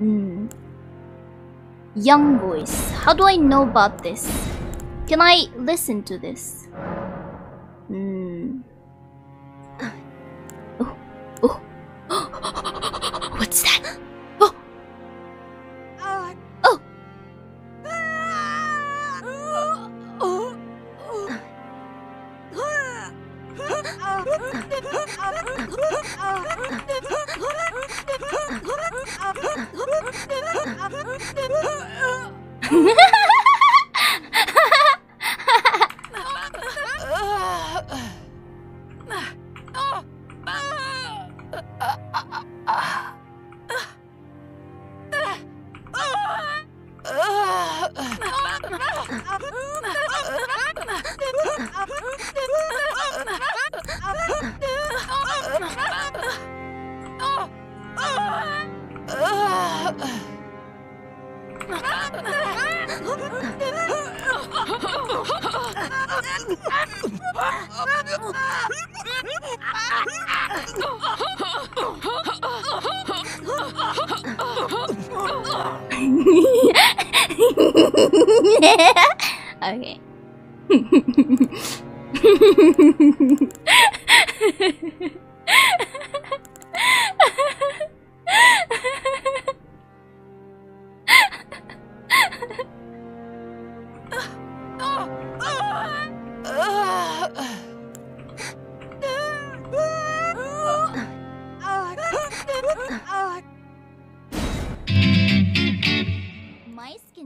Hmm. Young voice. How do I know about this? Can I listen to this? Hmm. Oh. Oh. What's that? Oh. Oh. Ah! okay. Nice skin.